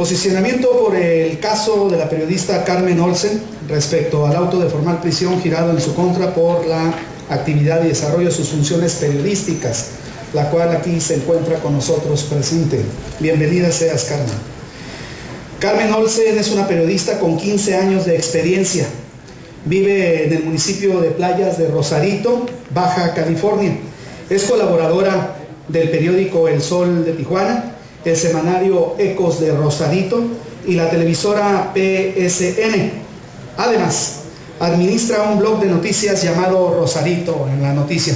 Posicionamiento por el caso de la periodista Carmen Olsen respecto al auto de formal prisión girado en su contra por la actividad y desarrollo de sus funciones periodísticas, la cual aquí se encuentra con nosotros presente. Bienvenida seas, Carmen. Carmen Olsen es una periodista con 15 años de experiencia. Vive en el municipio de Playas de Rosarito, Baja California. Es colaboradora del periódico El Sol de Tijuana el semanario Ecos de Rosarito y la televisora PSN. Además, administra un blog de noticias llamado Rosarito en la noticia.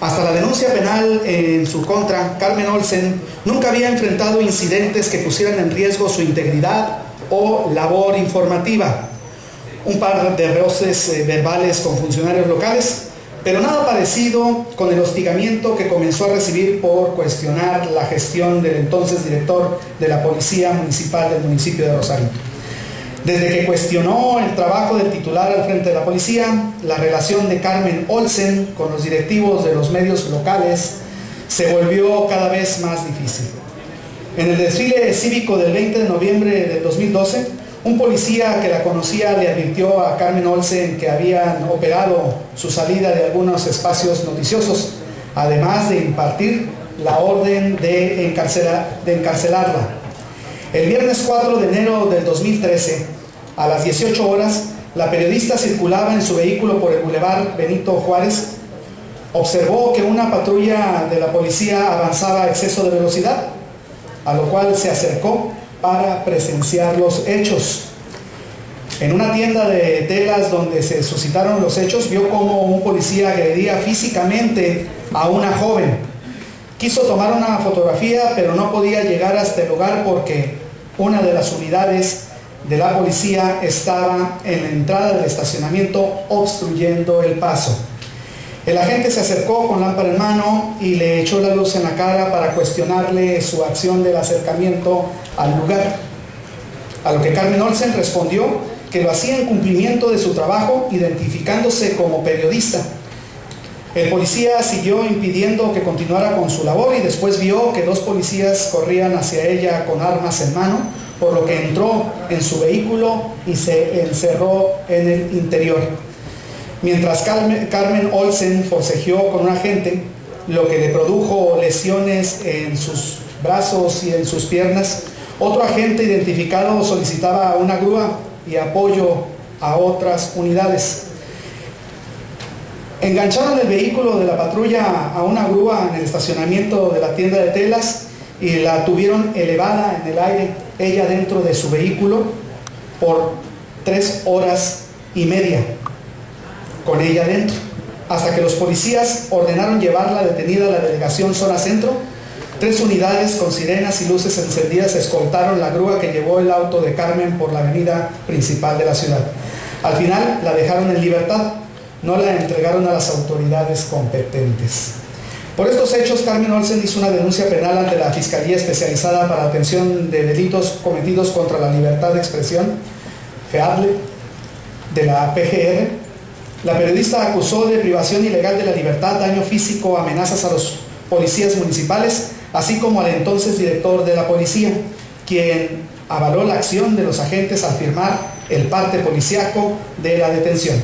Hasta la denuncia penal en su contra, Carmen Olsen nunca había enfrentado incidentes que pusieran en riesgo su integridad o labor informativa. Un par de roces eh, verbales con funcionarios locales pero nada parecido con el hostigamiento que comenzó a recibir por cuestionar la gestión del entonces director de la Policía Municipal del municipio de Rosario. Desde que cuestionó el trabajo del titular al frente de la policía, la relación de Carmen Olsen con los directivos de los medios locales se volvió cada vez más difícil. En el desfile cívico del 20 de noviembre del 2012, un policía que la conocía le advirtió a Carmen Olsen que habían operado su salida de algunos espacios noticiosos, además de impartir la orden de, encarcelarla. El viernes 4 de enero del 2013, a las 18 horas, la periodista circulaba en su vehículo por el bulevar Benito Juárez. Observó que una patrulla de la policía avanzaba a exceso de velocidad, a lo cual se acercó para presenciar los hechos. En una tienda de telas donde se suscitaron los hechos, vio cómo un policía agredía físicamente a una joven. Quiso tomar una fotografía, pero no podía llegar hasta el lugar porque una de las unidades de la policía estaba en la entrada del estacionamiento obstruyendo el paso. El agente se acercó con lámpara en mano y le echó la luz en la cara para cuestionarle su acción del acercamiento al lugar. A lo que Carmen Olsen respondió que lo hacía en cumplimiento de su trabajo, identificándose como periodista. El policía siguió impidiendo que continuara con su labor y después vio que dos policías corrían hacia ella con armas en mano, por lo que entró en su vehículo y se encerró en el interior. Mientras Carmen, Olsen forcejeó con un agente, lo que le produjo lesiones en sus brazos y en sus piernas, otro agente identificado solicitaba una grúa y apoyo a otras unidades. Engancharon el vehículo de la patrulla a una grúa en el estacionamiento de la tienda de telas y la tuvieron elevada en el aire, ella dentro de su vehículo, por tres horas y media con ella dentro, hasta que los policías ordenaron llevarla detenida a la delegación zona centro. Tres unidades con sirenas y luces encendidas escoltaron la grúa que llevó el auto de Carmen por la avenida principal de la ciudad. Al final la dejaron en libertad, no la entregaron a las autoridades competentes. Por estos hechos, Carmen Olsen hizo una denuncia penal ante la Fiscalía Especializada para Atención de Delitos Cometidos contra la Libertad de Expresión, FEADLE, de la PGR, la periodista acusó de privación ilegal de la libertad, daño físico, amenazas a los policías municipales, así como al entonces director de la policía, quien avaló la acción de los agentes al firmar el parte policiaco de la detención.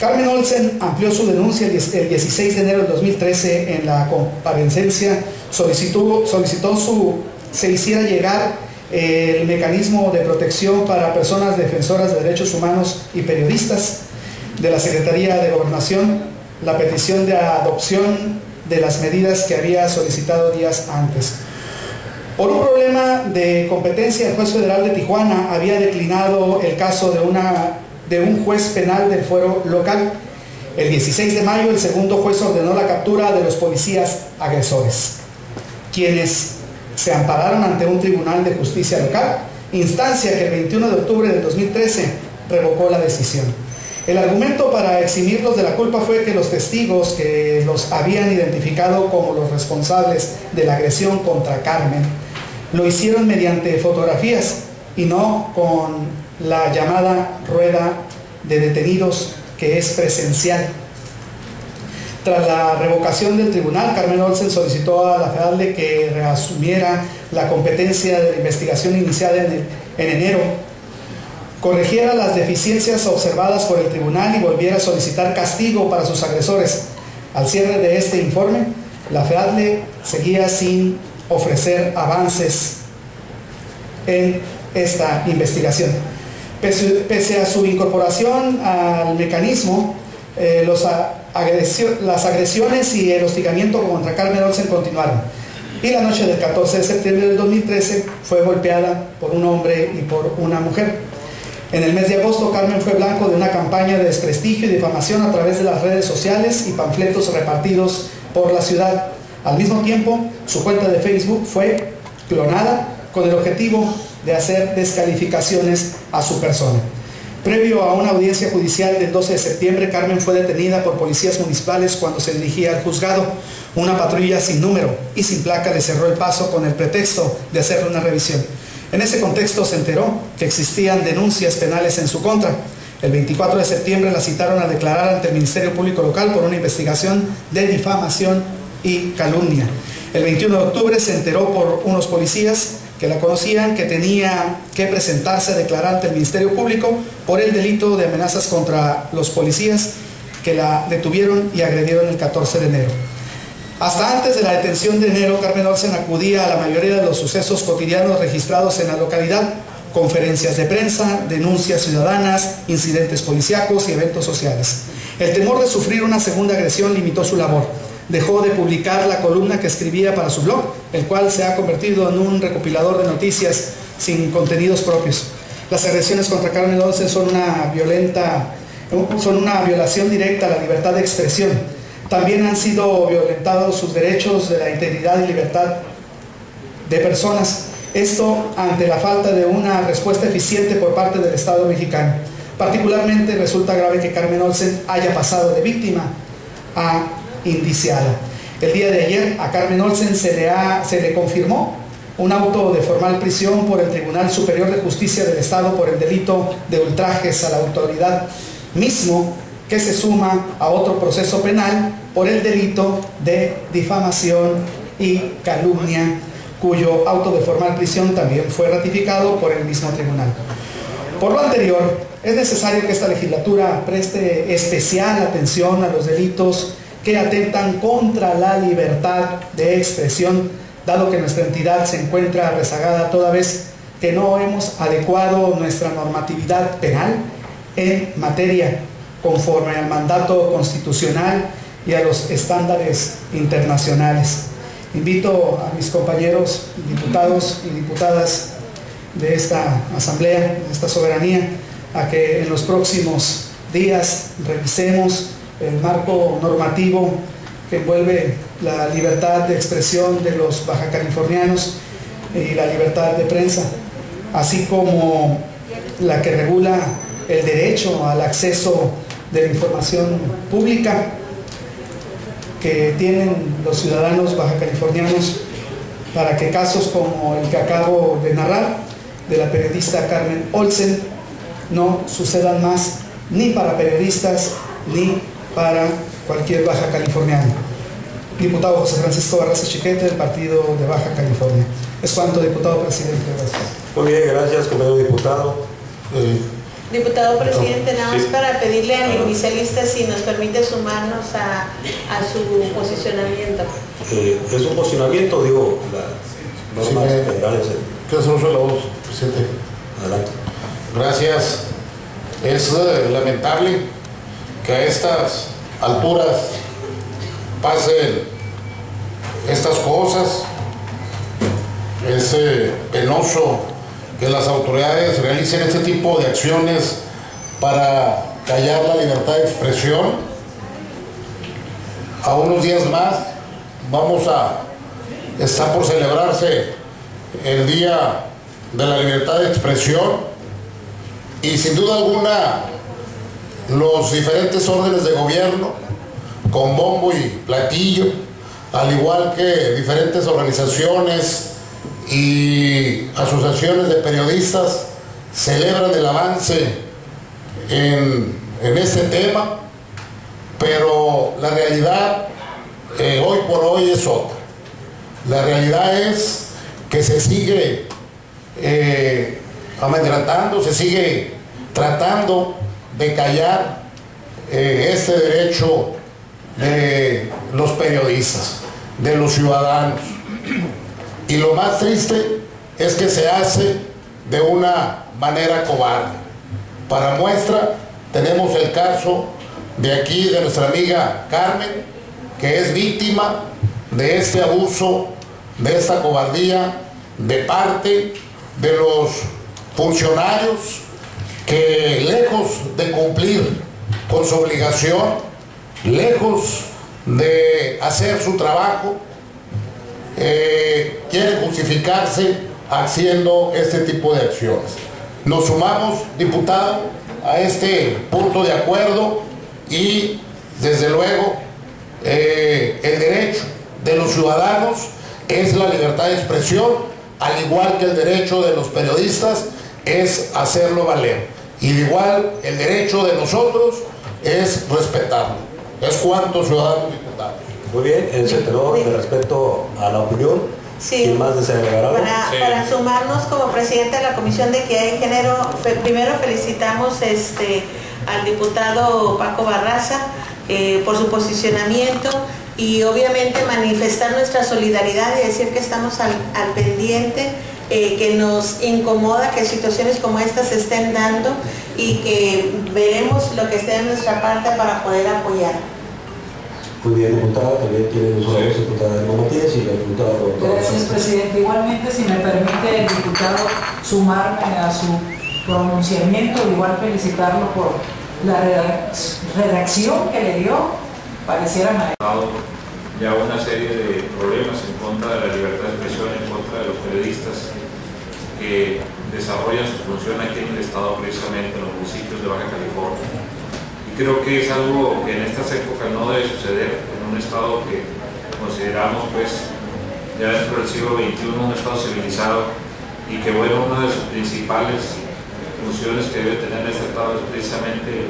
Carmen Olsen amplió su denuncia el 16 de enero de 2013 en la comparecencia, solicitó, solicitó su, se hiciera llegar el mecanismo de protección para personas defensoras de derechos humanos y periodistas de la Secretaría de Gobernación la petición de adopción de las medidas que había solicitado días antes. Por un problema de competencia, el juez federal de Tijuana había declinado el caso de, un juez penal del fuero local. El 16 de mayo, el segundo juez ordenó la captura de los policías agresores, quienes se ampararon ante un tribunal de justicia local, instancia que el 21 de octubre del 2013 revocó la decisión. El argumento para eximirlos de la culpa fue que los testigos que los habían identificado como los responsables de la agresión contra Carmen lo hicieron mediante fotografías y no con la llamada rueda de detenidos que es presencial. Tras la revocación del tribunal, Carmen Olsen solicitó a la FEDALDE que reasumiera la competencia de la investigación iniciada en enero, corrigiera las deficiencias observadas por el tribunal y volviera a solicitar castigo para sus agresores. Al cierre de este informe, la FEADLE seguía sin ofrecer avances en esta investigación. Pese, a su incorporación al mecanismo, eh, las agresiones y el hostigamiento contra Carmen Olsen continuaron. Y la noche del 14 de septiembre del 2013 fue golpeada por un hombre y por una mujer. En el mes de agosto, Carmen fue blanco de una campaña de desprestigio y difamación a través de las redes sociales y panfletos repartidos por la ciudad. Al mismo tiempo, su cuenta de Facebook fue clonada con el objetivo de hacer descalificaciones a su persona. Previo a una audiencia judicial del 12 de septiembre, Carmen fue detenida por policías municipales cuando se dirigía al juzgado. Una patrulla sin número y sin placa le cerró el paso con el pretexto de hacerle una revisión. En ese contexto se enteró que existían denuncias penales en su contra. El 24 de septiembre la citaron a declarar ante el Ministerio Público Local por una investigación de difamación y calumnia. El 21 de octubre se enteró por unos policías que la conocían que tenía que presentarse a declarar ante el Ministerio Público por el delito de amenazas contra los policías que la detuvieron y agredieron el 14 de enero. Hasta antes de la detención de enero, Carmen Olsen acudía a la mayoría de los sucesos cotidianos registrados en la localidad, conferencias de prensa, denuncias ciudadanas, incidentes policíacos y eventos sociales. El temor de sufrir una segunda agresión limitó su labor. Dejó de publicar la columna que escribía para su blog, el cual se ha convertido en un recopilador de noticias sin contenidos propios. Las agresiones contra Carmen Olsen son una violenta, son una violación directa a la libertad de expresión. También han sido violentados sus derechos de la integridad y libertad de personas esto ante la falta de una respuesta eficiente por parte del Estado mexicano. Particularmente resulta grave que Carmen Olsen haya pasado de víctima a indiciada. El día de ayer a Carmen Olsen se le, se le confirmó un auto de formal prisión por el Tribunal Superior de Justicia del Estado por el delito de ultrajes a la autoridad mismo que se suma a otro proceso penal por el delito de difamación y calumnia cuyo auto de formal prisión también fue ratificado por el mismo tribunal. Por lo anterior, es necesario que esta legislatura preste especial atención a los delitos que atentan contra la libertad de expresión, dado que nuestra entidad se encuentra rezagada toda vez que no hemos adecuado nuestra normatividad penal en materia conforme al mandato constitucional y a los estándares internacionales. Invito a mis compañeros diputados y diputadas de esta asamblea, de esta soberanía, a que en los próximos días revisemos el marco normativo que envuelve la libertad de expresión de los baja californianos y la libertad de prensa, así como la que regula el derecho al acceso de la información pública que tienen los ciudadanos baja californianos para que casos como el que acabo de narrar de la periodista Carmen Olsen no sucedan más ni para periodistas ni para cualquier baja californiano. Diputado José Francisco Barraza Chiquete del Partido de Baja California. Es cuanto, diputado presidente. Gracias. Muy bien, gracias, compañero diputado. Eh, Diputado presidente, nada más para pedirle al inicialista si nos permite sumarnos a, su posicionamiento. Eh, es un posicionamiento, digo, la norma sí, generales. ¿Qué hacemos la voz, presidente? Adelante. Gracias. Es eh, lamentable que a estas alturas pasen estas cosas. Es eh, penoso que las autoridades realicen este tipo de acciones para callar la libertad de expresión. A unos días más vamos a, está por celebrarse el Día de la Libertad de Expresión y sin duda alguna los diferentes órdenes de gobierno con bombo y platillo, al igual que diferentes organizaciones, y asociaciones de periodistas celebran el avance en, este tema. pero la realidad eh, hoy por hoy es otra. La realidad es que se sigue eh, amedrentando, se sigue tratando de callar eh, este derecho de los periodistas, de los ciudadanos. Y lo más triste es que se hace de una manera cobarde. Para muestra, tenemos el caso de aquí de nuestra amiga Carmen, que es víctima de este abuso, de esta cobardía de parte de los funcionarios que lejos de cumplir con su obligación, lejos de hacer su trabajo, eh, quieren justificarse haciendo este tipo de acciones. Nos sumamos, diputado, a este punto de acuerdo y desde luego eh, el derecho de los ciudadanos es la libertad de expresión, al igual que el derecho de los periodistas es hacerlo valer. Y igual el derecho de nosotros es respetarlo. Es cuanto ciudadanos diputados. Muy bien, en sentido de respeto a la opinión, Sí. ¿quién más desea agregar algo? Para, Sí. para sumarnos como presidente de la Comisión de Equidad de Género, primero felicitamos este, al diputado Paco Barraza eh, por su posicionamiento y obviamente manifestar nuestra solidaridad y decir que estamos al, al pendiente, eh, que nos incomoda que situaciones como estas se estén dando y que veremos lo que esté de nuestra parte para poder apoyar. Muy bien, diputada, también tiene los órdenes, diputada Elma Matías y la diputada Roberto Gracias, presidente. Igualmente, si me permite el diputado sumarme a su pronunciamiento, igual felicitarlo por la redac- redacción que le dio, pareciera ya una serie de problemas en contra de la libertad de expresión, en contra de los periodistas que desarrollan su función aquí en el Estado, precisamente en los municipios de Baja California. Creo que es algo que en estas épocas no debe suceder en un Estado que consideramos pues ya dentro del siglo XXI un Estado civilizado y que bueno, una de sus principales funciones que debe tener este Estado es precisamente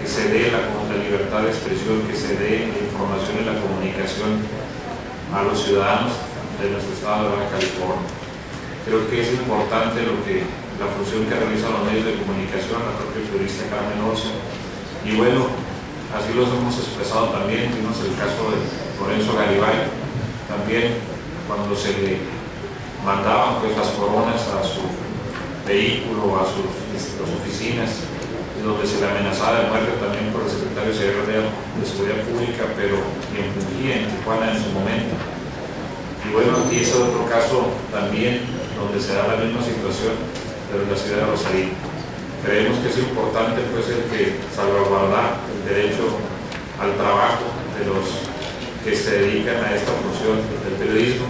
que se dé la, la libertad de expresión, que se dé la información y la comunicación a los ciudadanos de nuestro Estado de Baja California. Creo que es importante lo que, la función que realizan los medios de comunicación, la propia periodista Carmen Olsen, y bueno, así los hemos expresado también, tuvimos el caso de Lorenzo Garibay, también cuando se le mandaban pues las coronas a su vehículo, a sus, a sus oficinas, donde se le amenazaba de muerte también por el secretario de Seguridad Pública, pero quien fungía en Tijuana en su momento. Y bueno, aquí es otro caso también donde se da la misma situación, pero en la ciudad de Rosarito. Creemos que es importante pues el que salvaguardar el derecho al trabajo de los que se dedican a esta función del periodismo.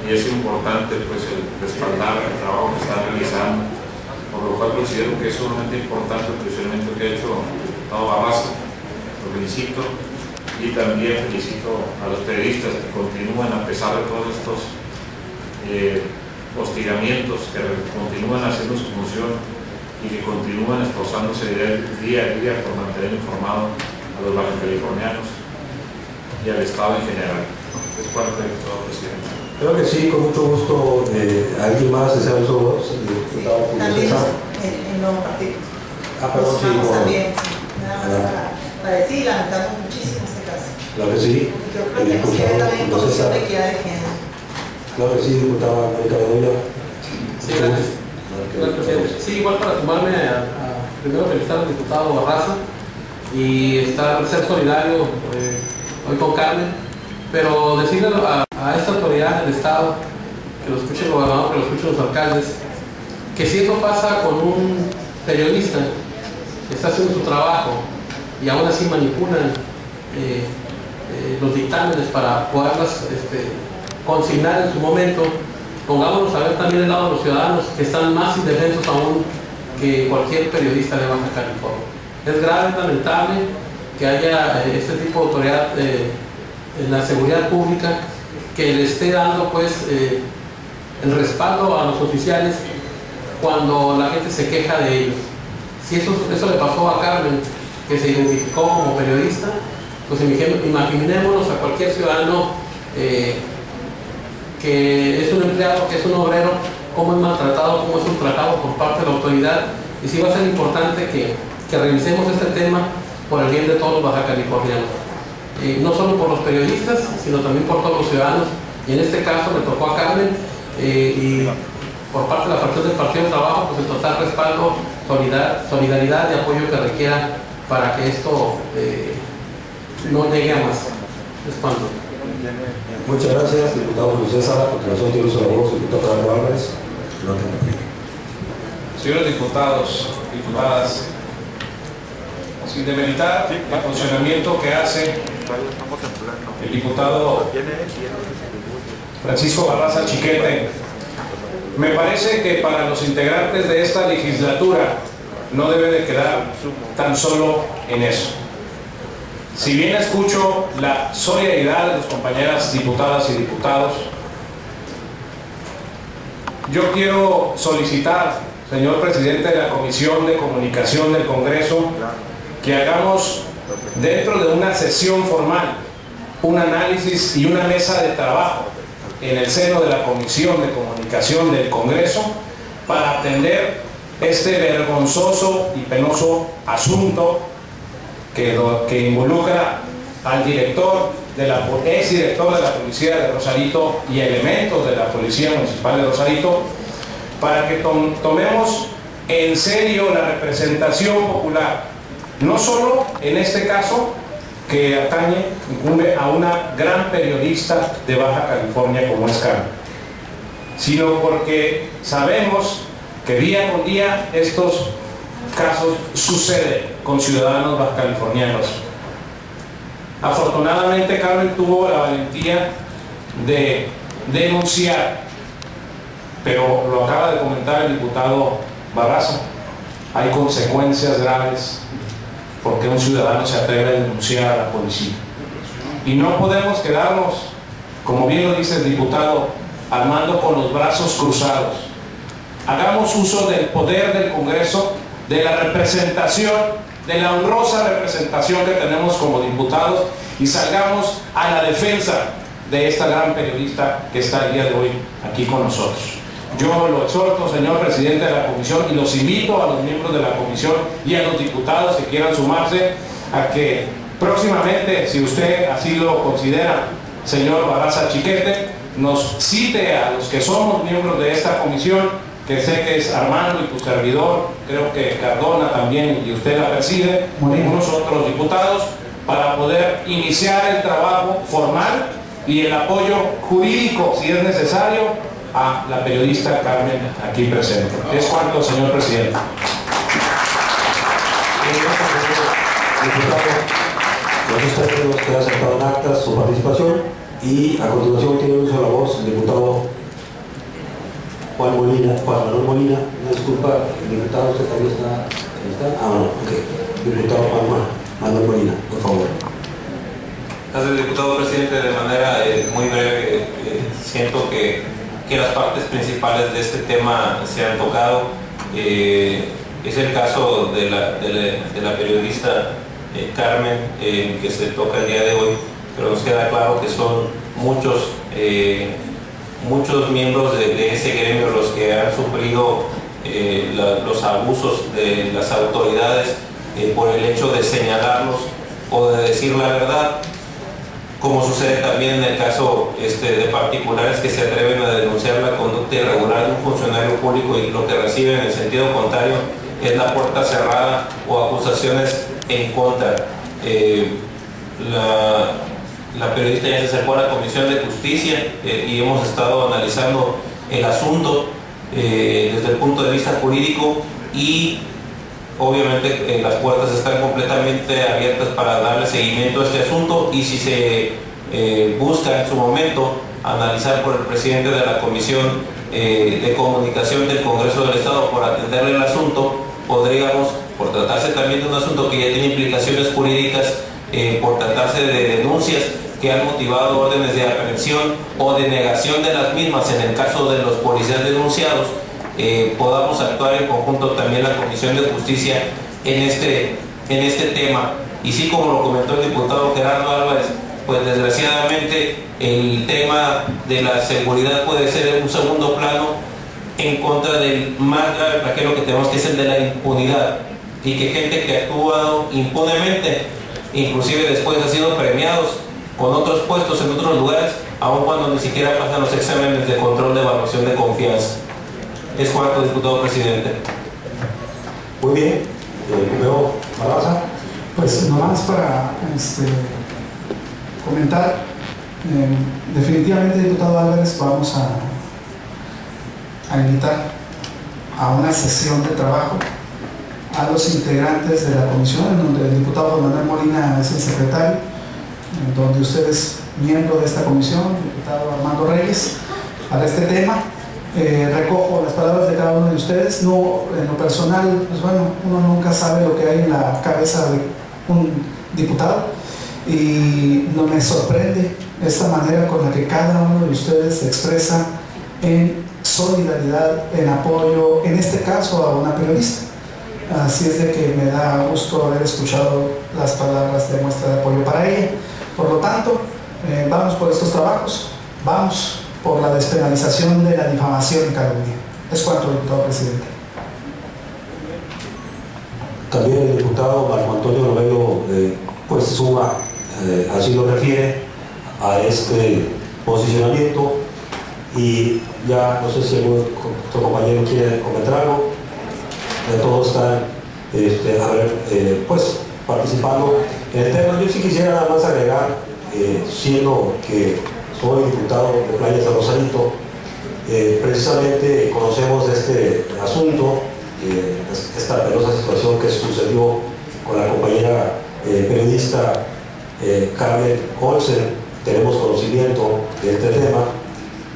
Y es importante pues el respaldar el trabajo que están realizando, por lo cual considero que es sumamente importante el posicionamiento que ha hecho el diputado Barraza, lo felicito y también felicito a los periodistas que continúan a pesar de todos estos eh, hostigamientos, que continúan haciendo su función y que continúan esforzándose día, a día por mantener informado a los californianos y al Estado en general. Es parte de todo, presidente. Creo que sí, con mucho gusto. Eh, ¿Alguien más desea los Julio También en, en lo partido. Ah, perdón, sí, también, nada más para, para decir, lamentamos muchísimo este caso. Claro que sí. Yo creo que nos queda diputado también César. de equidad de género. Claro que sí, diputada Mónica Bedoya. Sí, gracias. Sí, igual para sumarme a, primero felicitar al diputado Barraza y estar, ser solidario eh, hoy con Carmen, pero decirle a, esta autoridad del Estado, que lo escuche el gobernador, que lo escuchen los alcaldes, que si eso pasa con un periodista que está haciendo su trabajo y aún así manipulan eh, eh, los dictámenes para poderlas este, consignar en su momento, pongámonos a ver también el lado de los ciudadanos que están más indefensos aún que cualquier periodista de Baja California. Es grave, es lamentable que haya eh, este tipo de autoridad eh, en la seguridad pública que le esté dando pues eh, el respaldo a los oficiales cuando la gente se queja de ellos. Si eso, eso le pasó a Carmen, que se identificó como periodista, pues imaginémonos a cualquier ciudadano que es un empleado, que es un obrero, cómo es maltratado, cómo es ultrajado por parte de la autoridad. Y sí va a ser importante que, revisemos este tema por el bien de todos los baja californianos. Eh, no solo por los periodistas, sino también por todos los ciudadanos. Y en este caso me tocó a Carmen eh, y por parte de la fracción del Partido de Trabajo, pues el total respaldo, solidaridad y apoyo que requiera para que esto eh, no llegue a más. Es. Muchas gracias, diputado Luis César. Continuación tiene su voz, diputado Fernando Álvarez. Señores diputados, diputadas, sin demeritar el funcionamiento que hace el diputado Francisco Barraza Chiquete, me parece que para los integrantes de esta legislatura no debe de quedar tan solo en eso. Si bien escucho la solidaridad de las compañeras diputadas y diputados, yo quiero solicitar, señor presidente de la Comisión de Comunicación del Congreso, que hagamos dentro de una sesión formal un análisis y una mesa de trabajo en el seno de la Comisión de Comunicación del Congreso para atender este vergonzoso y penoso asunto que, involucra al director de la ex director de la policía de Rosarito y elementos de la policía municipal de Rosarito para que tomemos en serio la representación popular. No solo en este caso que atañe, incumbe a una gran periodista de Baja California como es Carmen, sino porque sabemos que día con día estos casos suceden con ciudadanos baja californianos. Afortunadamente Carmen tuvo la valentía de denunciar, pero lo acaba de comentar el diputado Barraza, hay consecuencias graves porque un ciudadano se atreve a denunciar a la policía. Y no podemos quedarnos, como bien lo dice el diputado, armando con los brazos cruzados. Hagamos uso del poder del Congreso, de la representación, de la honrosa representación que tenemos como diputados y salgamos a la defensa de esta gran periodista que está el día de hoy aquí con nosotros. Yo lo exhorto, señor presidente de la comisión, y los invito a los miembros de la comisión y a los diputados que quieran sumarse a que próximamente, si usted así lo considera, señor Barraza Chiquete, nos cite a los que somos miembros de esta comisión, que sé que es Armando y tu servidor, creo que Cardona también y usted la preside, y unos otros diputados, para poder iniciar el trabajo formal y el apoyo jurídico, si es necesario, a la periodista Carmen aquí presente. Es cuanto, señor presidente. Los tres que ha aceptado en actas su participación y a continuación tiene uso la voz el diputado Juan Molina, Juan Manuel Molina, una disculpa, el diputado también está, está, ah, no, ok, diputado Juan Manuel Molina, por favor. Gracias, diputado presidente, de manera eh, muy breve, eh, siento que que las partes principales de este tema se han tocado. Eh, es el caso de la, de la, periodista Carmen, que se toca el día de hoy, pero nos queda claro que son muchos, muchos miembros de, ese gremio los que han sufrido los abusos de las autoridades por el hecho de señalarlos o de decir la verdad como sucede también en el caso este, de particulares que se atreven a denunciar la conducta irregular de un funcionario público y lo que reciben en el sentido contrario es la puerta cerrada o acusaciones en contra. Eh, la, periodista ya se acercó a la Comisión de Justicia eh, y hemos estado analizando el asunto eh, desde el punto de vista jurídico y Obviamente eh, las puertas están completamente abiertas para darle seguimiento a este asunto y si se busca en su momento analizar por el presidente de la Comisión de Comunicación del Congreso del Estado por atenderle el asunto, podríamos, por tratarse también de un asunto que ya tiene implicaciones jurídicas, por tratarse de denuncias que han motivado órdenes de aprehensión o de negación de las mismas en el caso de los policías denunciados, eh, podamos actuar en conjunto también la Comisión de Justicia en este, en este tema. Y sí como lo comentó el diputado Gerardo Álvarez, pues desgraciadamente el tema de la seguridad puede ser en un segundo plano en contra del más grave flagelo que tenemos que es el de la impunidad y que gente que ha actuado impunemente, inclusive después ha sido premiados con otros puestos en otros lugares, aun cuando ni siquiera pasan los exámenes de control de evaluación de confianza. Es cuanto, diputado presidente. Muy bien, eh, primero, Barraza. Pues nomás para este, comentar, eh, definitivamente, diputado Álvarez, vamos a, a invitar a una sesión de trabajo a los integrantes de la comisión, en donde el diputado Juan Manuel Molina es el secretario, donde usted es miembro de esta comisión, diputado Armando Reyes, para este tema. Eh, recojo las palabras de cada uno de ustedes. No, en lo personal, pues bueno, uno nunca sabe lo que hay en la cabeza de un diputado y no me sorprende esta manera con la que cada uno de ustedes se expresa en solidaridad, en apoyo, en este caso a una periodista. Así es de que me da gusto haber escuchado las palabras de muestra de apoyo para ella. Por lo tanto, eh, vamos por estos trabajos, vamos por la despenalización de la difamación y calumnia. Es cuanto, diputado presidente. También el diputado Marco Antonio Novelo eh, pues suma, eh, así lo refiere, a este posicionamiento y ya no sé si algún otro compañero quiere comentar algo, de todos están este, a ver, eh, pues participando en el tema. Yo sí quisiera nada más agregar, eh, siendo que soy diputado de Playa de Rosarito, eh, precisamente conocemos este asunto, esta penosa situación que sucedió con la compañera periodista Carmen Olsen, tenemos conocimiento de este tema,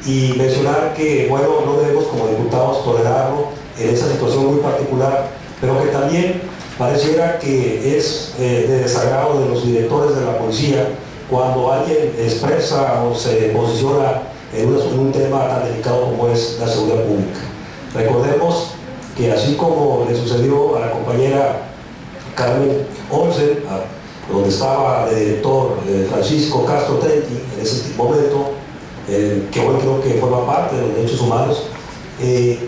y mencionar que, bueno, no debemos como diputados tolerarlo en esa situación muy particular, pero que también pareciera que es de desagrado de los directores de la policía cuando alguien expresa o se posiciona en un, tema tan delicado como es la seguridad pública. Recordemos que así como le sucedió a la compañera Carmen Olsen, donde estaba el director Francisco Castro Tenti en ese momento, que hoy creo que forma parte de los derechos humanos, eh,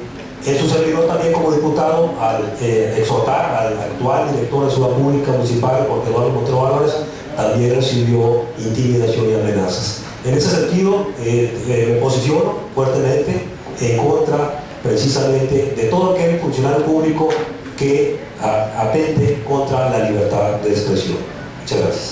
en su también como diputado al eh, exhortar al actual director de Ciudad Pública Municipal, porque Eduardo Montero Álvarez, también recibió intimidación y amenazas. En ese sentido, eh, me posiciono fuertemente en contra precisamente de todo aquel funcionario público que atente contra la libertad de expresión. Muchas gracias.